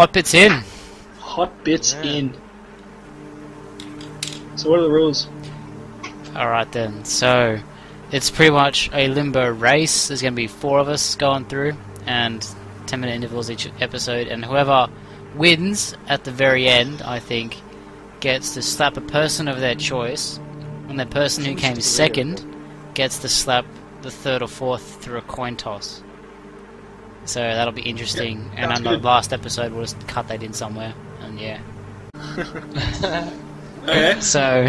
Hot bits in. Hot bits Yeah. in. So what are the rules? Alright then, so it's pretty much a limbo race. There's going to be four of us going through, and 10 minute intervals each episode, and whoever wins at the very end, I think, gets to slap a person of their choice, and the person who came second gets to slap the third or fourth through a coin toss. So that'll be interesting, and sounds on the good. last episode, we'll just cut that in somewhere, and yeah. Okay, So,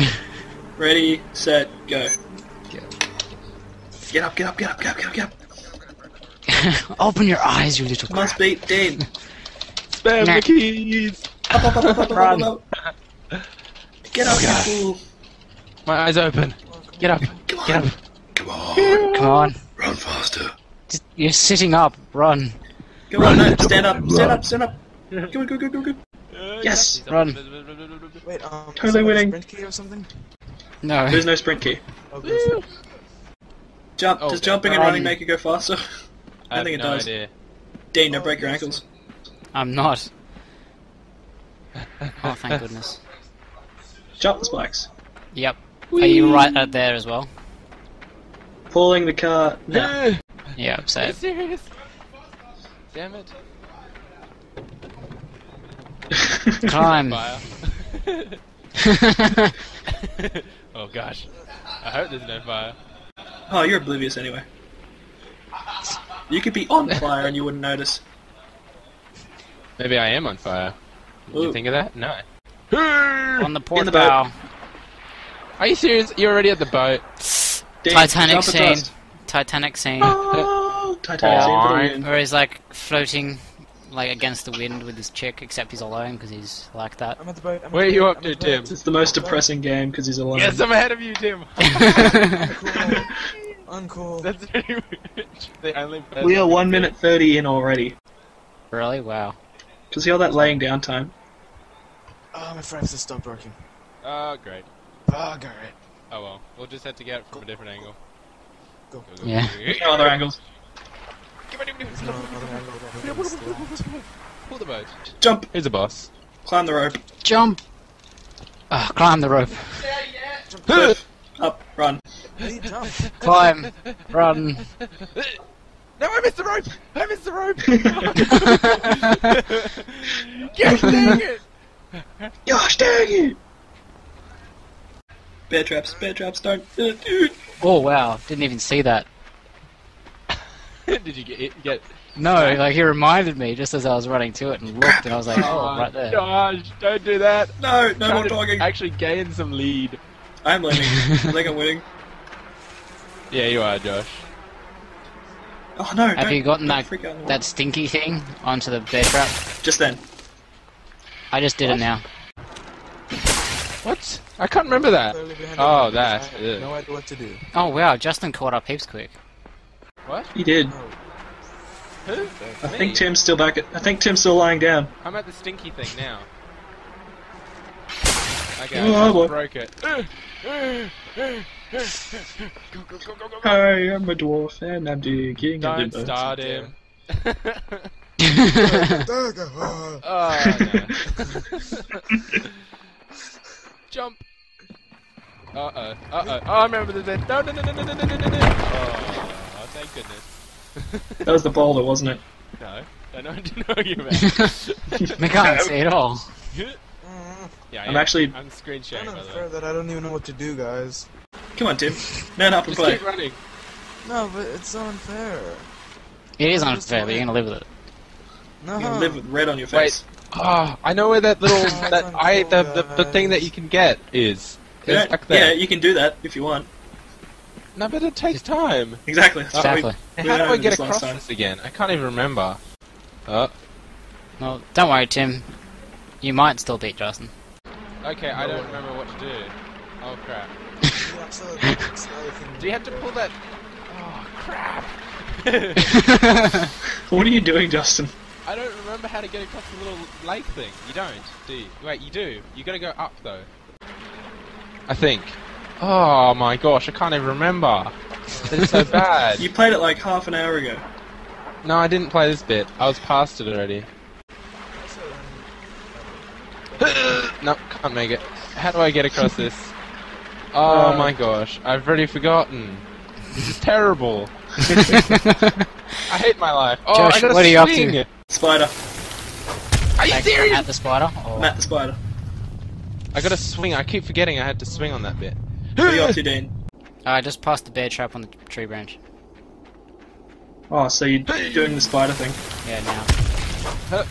ready, set, go. Get up, get up, get up, get up, get up, get up. open your eyes, you little Must crap. beat Dean. Spam Nah. the keys! Up, up, up, up, up, up, Run. up, up. Get up, God. you fool. My eyes open. Get up. Come Get up. Come on. Come on. Run faster. Just, you're sitting up. Run. Come on, no, stand up, stand up, stand up. Go, go, go, go, go. Yes. Run. Wait, um, Totally is winning. Sprint key or something? No. There's no sprint key. Oh. Jump. Oh, Does jumping and run. running make you go faster? I have think it no does. idea. Dean, don't break your ankles. I'm not. Oh, thank goodness. Jump the spikes. Yep. Are you right out there as well? Pulling the car. No. Yeah, Are you so. serious? Damn it. Climb. Fire. oh gosh. I hope there's no fire. oh, you're oblivious anyway. You could be on fire and you wouldn't notice. Maybe I am on fire. Did Ooh. you think of that? No. On the port the boat. bow. Are you serious? You're already at the boat. Dean, Titanic jump scene. Across. Titanic scene. Oh, Titanic scene for the win. Where he's like floating like against the wind with his chick, except he's alone because he's like that. I'm at the boat. I'm Where are you boat, up I'm to, at the boat. Tim? It's the most depressing game because he's alone. Yes, I'm ahead of you, Tim. Uncool. Uncool. That's pretty much the only we are one minute thirty in already. really? Wow. Cause see all that laying down time. Oh, my frames have stopped working. Oh, great. Bugger it. Oh well. We'll just have to get it from a different angle. Go. Go, go, Yeah. go, go. No other angles. No other angle that I can select. Pull the boat. Jump. Here's a boss. Climb the rope. Jump! Ah, climb the rope. Cliff. Up. Run. Climb. Run. No, I missed the rope! I missed the rope! Gosh dang it! Gosh dang it! Bear traps. Bear traps. Don't. Uh, dude. Oh wow, didn't even see that. Did you get it? Get? No, like he reminded me just as I was running to it and looked, and I was like, oh, right there. Gosh, don't do that. No. No Trying more to talking. Actually, gain some lead. I'm leading. I think I'm winning. Yeah, you are, Josh. Oh no! Have you gotten that freak out in the that stinky thing onto the bear trap? Just then. I just did it now. What? I can't remember that. Oh, that, I have yeah. no idea what to do. Oh wow, Justin caught up heaps quick. What? He did. Oh, Who? I Me? think Tim's still back. At, I think Tim's still lying down. I'm at the stinky thing now. Okay, Oh, I boy. broke it. Go, go, go, go, go, go. I am a dwarf and I'm digging. Don't into the- start him. oh. oh, no. Jump. Uh oh. Uh oh. Oh, I remember the bit. No, no, no, no, no, no, no, no, no. Oh, thank goodness. That was the boulder, wasn't it? No. I know, I didn't know you meant. we can't see it all. Yeah, I'm yeah. actually- I'm screen sharing, kind by of the way. unfair that I don't even know what to do, guys. Come on, Tim. Man up and Just play. keep running. No, but it's so unfair. It is unfair, but you're gonna live with it. No. You can live with red on your face. Wait. face. Oh, I know where that little Oh, that I the, the the thing that you can get is. Yeah, It's back there. yeah, you can do that if you want. No, but it takes time. Exactly. That's what we- Exactly. And We how do learned I get this last across time. this again? I can't even remember. Oh, Well, don't worry, Tim. You might still beat Justin. okay. I don't remember what to do. Oh crap. Yeah, so, so I can- Do you have to pull that? Oh crap. What are you doing, Justin? I don't remember how to get across the little lake thing. You don't, do you? Wait, you do. You gotta go up though. I think. Oh my gosh, I can't even remember. It's so bad. You played it like half an hour ago. No, I didn't play this bit. I was past it already. Also, no, can't make it. How do I get across this? Oh Uh. my gosh, I've already forgotten. This is terrible. I hate my life. Oh, Josh, I gotta what are you up to? Spider. Are you Like, serious? At the spider? Or... Matt the spider. I gotta swing. I keep forgetting I had to swing on that bit. What are you up to, Dean? I Uh, just passed the bear trap on the tree branch. Oh, so you're doing the spider thing. Yeah, now. Huh.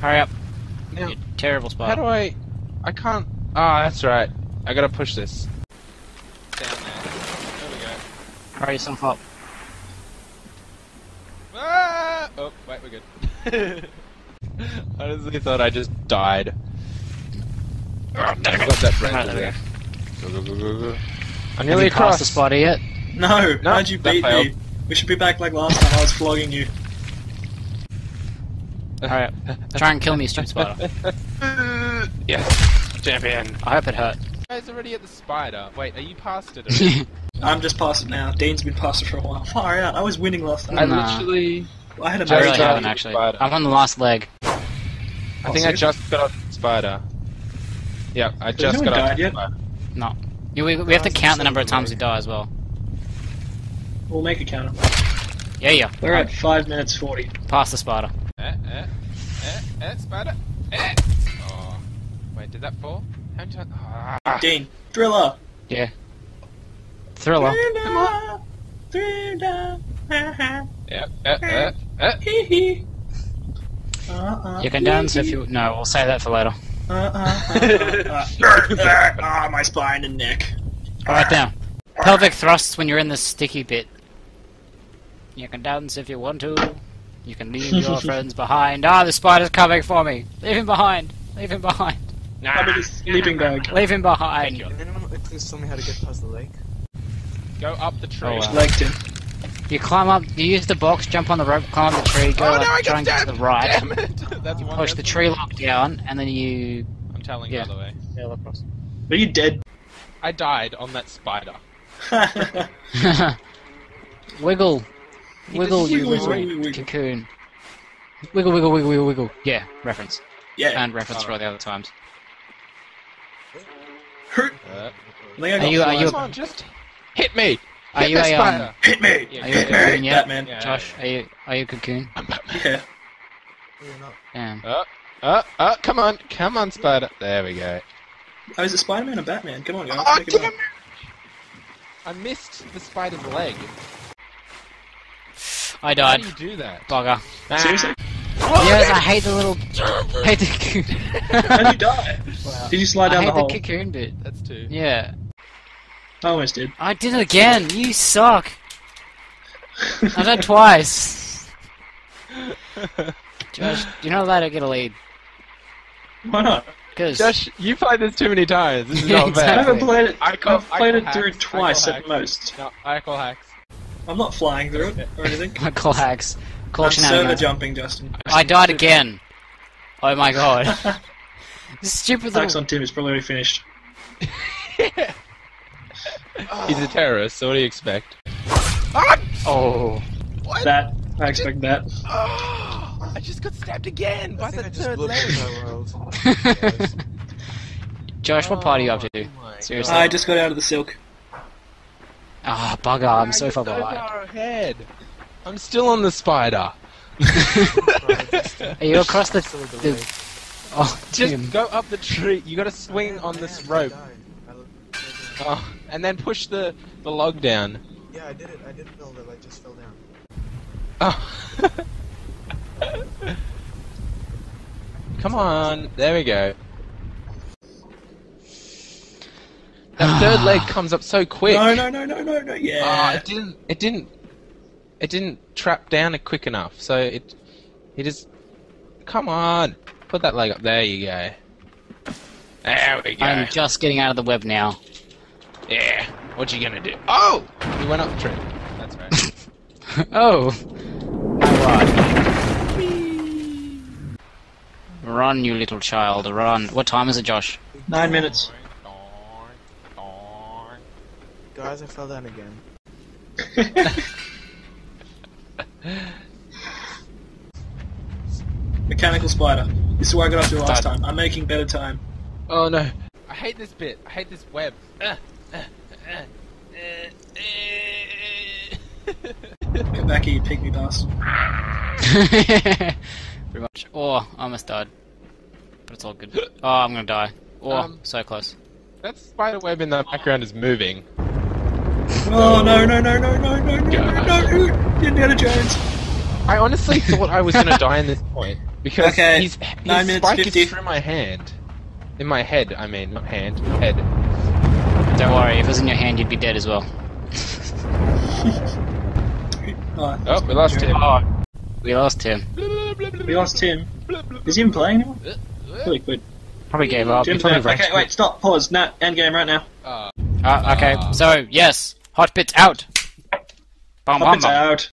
Hurry up. Now, You terrible spider. how do I? I can't. Ah, that's right. I gotta push this. Down there. There we go. Hurry yourself up. Ah! Oh, wait, we're good. I honestly thought I just died. I've got that Right, branch there we there. Go, go, go, go, go. I'm Have nearly you passed across. the spider yet? No, No, how'd you beat failed. me? We should be back like last time. I was flogging you. Alright. Try and kill me, stupid spider. yes, champion. I hope it hurt. Guys, already at the spider. Wait, are you past it? Already? I'm just past it now. Dean's been past it for a while. Far out. I was winning last I time. Nah. literally. I had a I Very really very haven't actually. spider. I'm on the last leg. I Oh, think I oh, just got off the spider. Yeah, I Has just anyone got off died the yet? No. You, we, we have to count the number of times we die as well. We'll make a counter. Yeah, yeah. We're at 5 minutes 40. Past the spider. Eh, eh, eh, eh, spider. Eh. Oh. Wait, did that fall? How many times? Ah. Dean, thriller! Yeah. Thriller. Thriller! Thriller! Yeah, eh, eh, eh. Hee hee. Uh-uh. You can dance if you. No, we'll say that for later. Uh, uh, uh, uh, uh, Ah, my spine and neck. Alright now. Pelvic thrusts when you're in the sticky bit. You can dance if you want to. You can leave your friends behind. Ah, the spider's coming for me. Leave him behind. Leave him behind. I'm in a sleeping bag. Leave him behind. Can anyone please tell me how to get past the lake? Go up the tree. Oh, wow. Legged him. You climb up. You use the box, jump on the rope, climb up the tree, go Oh, no, I try and get to the right, Damn it! That's one. push that's the one. tree lock down, and then you I'm telling Yeah. by the way. sail across. Are you dead? I died on that spider. wiggle, wiggle, you wiggle, wiggle, wiggle. cocoon. Wiggle, wiggle, wiggle, wiggle, wiggle. Yeah, reference yeah. and reference Oh. for all the other times. Hurt. Uh, I think I Are you- are you- come on, just hit me. Are you a, um. Hit me! Are you a Hit cocoon me! yet, Batman. Yeah. Josh? Are you are you a cocoon? I'm Batman. Yeah. You're not. Damn. Uh, uh, uh, come on, come on, spider. There we go. Oh, is it Spider-Man or Batman? Come on, guys. Oh, make damn up. it! I missed the spider's leg. I died. How died. do you do that? Bugger. Seriously? Yes, I hate the little. hate the cocoon. How'd you die? Did you slide I down the hole? I hate the the cocoon bit. That's two. Yeah. I almost did. I did it again. You suck. I've done it twice. Josh, you're not allowed to get a lead. Why not? Because Josh, you played this too many times. This is not I Exactly. fair. haven't played it. I call- I've played it call through hacks. Twice at hacks. most. No, I call hacks. I'm not flying through it or anything. I call hacks. Call I'm server shenanigans. jumping, Justin. I died again. Oh my god. Stupid Attacks little. on Tim is probably already finished. He's a terrorist, so what do you expect? Oh. What? That. I expect that. Oh, I just got stabbed again by I the I third leg. the. Josh, what part are you up to? Oh Seriously. I just got out of the silk. Ah, bugger, I'm so You're far so behind. far ahead. I'm still on the spider. Are you across the. Still the the oh, Just Tim. go up the tree. You gotta swing on this rope. died. I l- Oh, and then push the, the log down. Yeah, I did it. I did feel it. I just fell down. Oh. Come on. There we go. That third leg comes up so quick. No, no, no, no, no, no. Oh, Yeah. Ah, it didn't. It didn't. It didn't trap down it quick enough. So it. It just. Come on. Put that leg up. There you go. There we go. I'm just getting out of the web now. Yeah. What you gonna do? Oh! We went up the tree. That's right. oh. My rod. Run, you little child, run. What time is it, Josh? Nine minutes. Guys, I fell down again. Mechanical spider. This is where I got up to last time. I'm making better time. Oh no. I hate this bit. I hate this web. Uh, uh, uh, uh, uh. Get back here, you pygmy bastard. Pretty much. Oh, I almost died. But it's all good. Oh, I'm gonna die. Oh, Um, so close. that spider web in the background is moving. Oh no no no no no no no God. no no! Indiana Jones. I honestly thought I was gonna die in this point because Okay, he's, his nine minutes, spike 50. is through my hand. In my head, I mean, not hand, head. Don't worry, if it was in your hand, you'd be dead as well. Oh, Oh, we lost him. Oh, we lost him. we lost Tim. Is he even playing anymore? Really good. Probably gave up. He Tim's probably. Okay, wait, stop, pause. No, end game right now. Uh, Ah, okay, so, yes. Hot bits out. Bum, bum, Puppets bum. out.